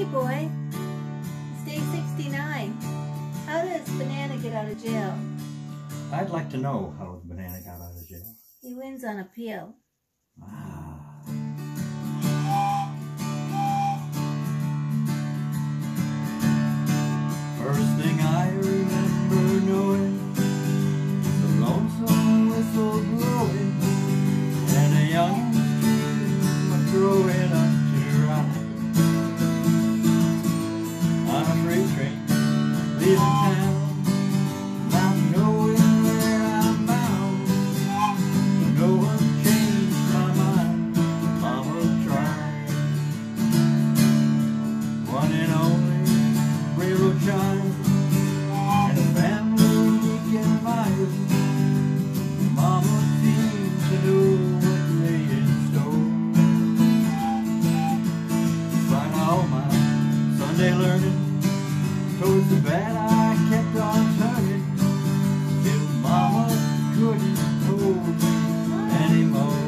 Hey boy, it's day 69. How does Banana get out of jail? I'd like to know how the Banana got out of jail. He wins on appeal. Ah. learning. Towards the bad I kept on turning. Till mama couldn't hold me anymore.